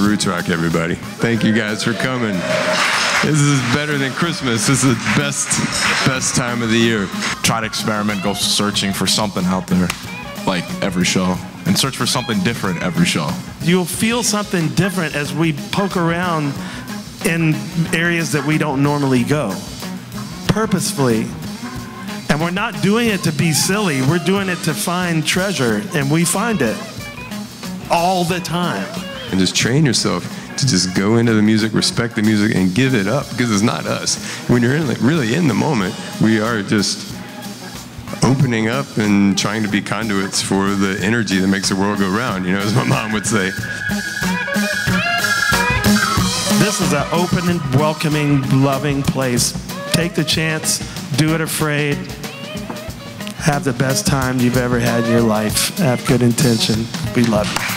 Roots Rock, everybody. Thank you guys for coming. This is better than Christmas. This is the best, best time of the year. Try to experiment, go searching for something out there, like every show, and search for something different every show. You'll feel something different as we poke around in areas that we don't normally go, purposefully. And we're not doing it to be silly, we're doing it to find treasure, and we find it all the time. And just train yourself to just go into the music, respect the music, and give it up because it's not us. When you're in, really in the moment, we are just opening up and trying to be conduits for the energy that makes the world go round, you know, as my mom would say. This is an open and welcoming, loving place. Take the chance, do it afraid. Have the best time you've ever had in your life. Have good intention. We love you.